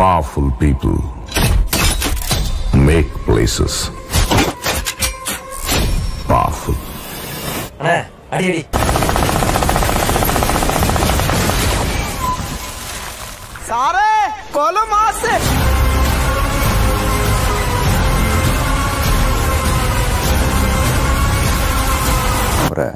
Powerful people make places powerful. அண்ணே அடி அடி സാറേ കൊലമാസ് அவரை